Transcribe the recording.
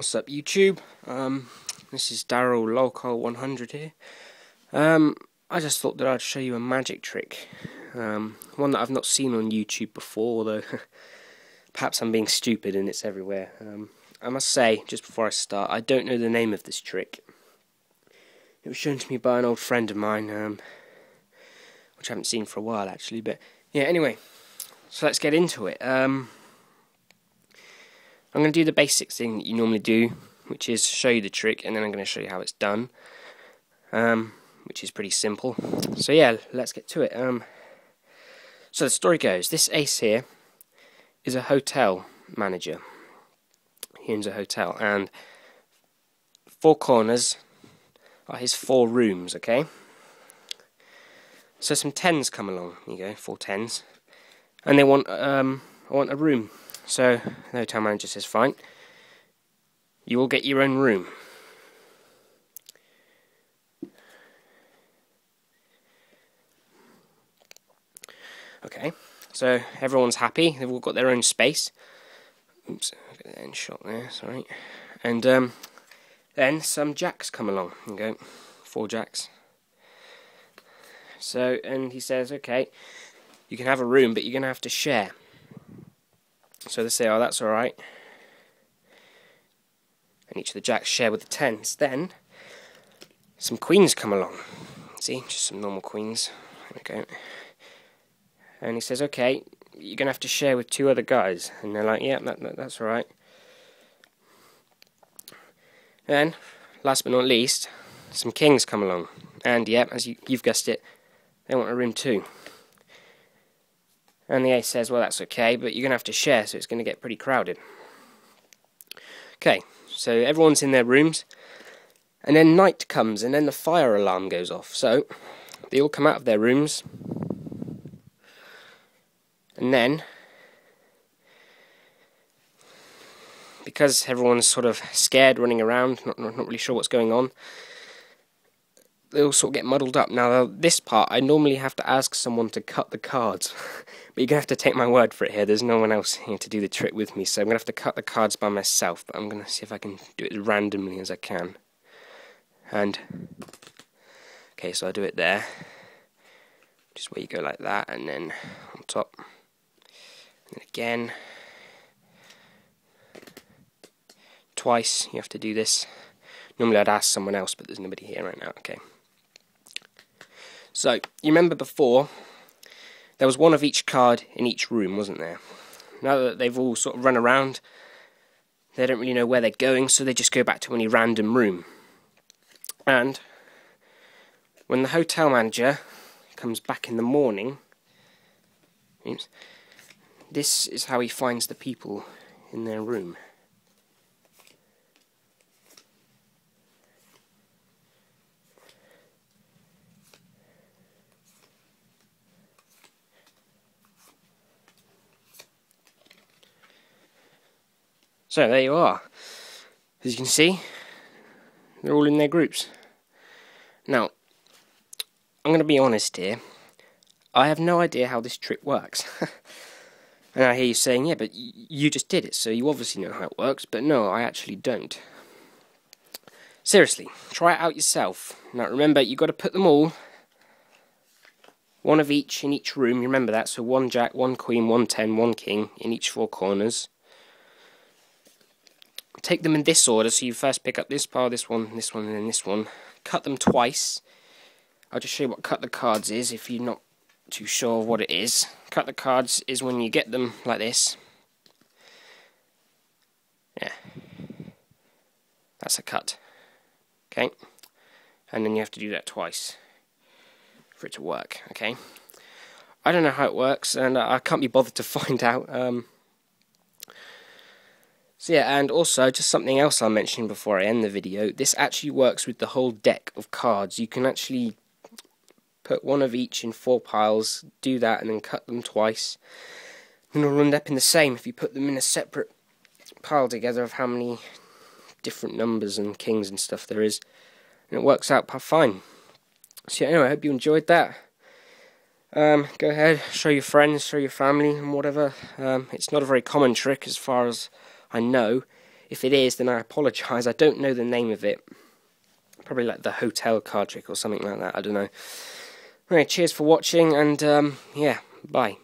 What's up YouTube? Um, this is Daryl Lolkol100 here. Um, I just thought that I'd show you a magic trick. Um, one that I've not seen on YouTube before, although perhaps I'm being stupid and it's everywhere. Um, I must say, just before I start, I don't know the name of this trick. It was shown to me by an old friend of mine, um, which I haven't seen for a while actually, but yeah, anyway, so let's get into it. Um, I'm going to do the basic thing that you normally do, which is show you the trick, and then I'm going to show you how it's done, um, which is pretty simple. So yeah, let's get to it. Um, so the story goes, this ace here is a hotel manager. He owns a hotel, and four corners are his four rooms, okay? So some tens come along, you go, four tens, and they want, um, I want a room so the hotel manager says, fine, you will get your own room. Okay, so everyone's happy, they've all got their own space. Oops, get that end shot there, sorry. And um, then some jacks come along. You go, four jacks. So, and he says, okay, you can have a room, but you're going to have to share. So they say, oh, that's alright. And each of the jacks share with the tens. Then, some queens come along. See, just some normal queens. There we go. And he says, okay, you're going to have to share with two other guys. And they're like, yeah, that, that, that's alright. Then, last but not least, some kings come along. And, yeah, as you, you've guessed it, they want a room too. And the ace says, well, that's okay, but you're going to have to share, so it's going to get pretty crowded. Okay, so everyone's in their rooms, and then night comes, and then the fire alarm goes off. So they all come out of their rooms, and then, because everyone's sort of scared, running around, not, not, really sure what's going on, they all sort of get muddled up. Now, this part, I normally have to ask someone to cut the cards. but you're going to have to take my word for it here. There's no one else here to do the trick with me, so I'm going to have to cut the cards by myself. But I'm going to see if I can do it as randomly as I can. And, okay, so I do it there. Just where you go like that, and then on top. And then again. Twice, you have to do this. Normally I'd ask someone else, but there's nobody here right now. Okay. So, you remember before, there was one of each card in each room, wasn't there? Now that they've all sort of run around, they don't really know where they're going, so they just go back to any random room. And when the hotel manager comes back in the morning, this is how he finds the people in their room. So there you are. As you can see, they're all in their groups. Now, I'm going to be honest here. I have no idea how this trick works. and I hear you saying, yeah, but you just did it, so you obviously know how it works. But no, I actually don't. Seriously, try it out yourself. Now remember, you've got to put them all, one of each in each room. Remember that, so one jack, one queen, one ten, one king in each four corners take them in this order. So you first pick up this pile, this one, this one, and then this one. Cut them twice. I'll just show you what cut the cards is if you're not too sure what it is. Cut the cards is when you get them like this. Yeah. That's a cut. Okay. And then you have to do that twice for it to work. Okay. I don't know how it works, and I can't be bothered to find out. Um, so yeah, and also, just something else I'll mention before I end the video, this actually works with the whole deck of cards. You can actually put one of each in four piles, do that, and then cut them twice. And it'll end up in the same if you put them in a separate pile together of how many different numbers and kings and stuff there is. And it works out fine. So yeah, anyway, I hope you enjoyed that. Um, go ahead, show your friends, show your family, and whatever. Um, it's not a very common trick as far as I know. If it is, then I apologise. I don't know the name of it. Probably like the hotel card trick or something like that. I don't know. Anyway, cheers for watching, and um, yeah, bye.